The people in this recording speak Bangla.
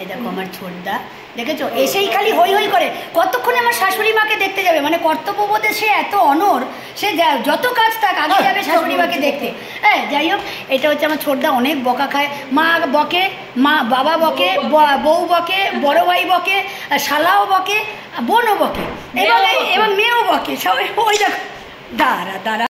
এই দেখো আমার ছোটদা। দেখেছ? এসেই খালি হই হই করে। কতক্ষণে আমার শাশুড়ি মাকে দেখতে যাবে? মানে কর্তব্যবোধে সে এত অনর সে যত কাজ থাক আগে যাবে শাশুড়ি মাকে দেখতে। হ্যাঁ যাই হোক এটা হচ্ছে আমার ছোটদা অনেক বকা খায়। মা বকে মা বাবা বকে বউ বকে বড় ভাই বকে শালাও বকে বোনও বকে। এবং এবং মেয়েও বকে সবাই ওই দেখো। দাঁড়া দাঁড়া।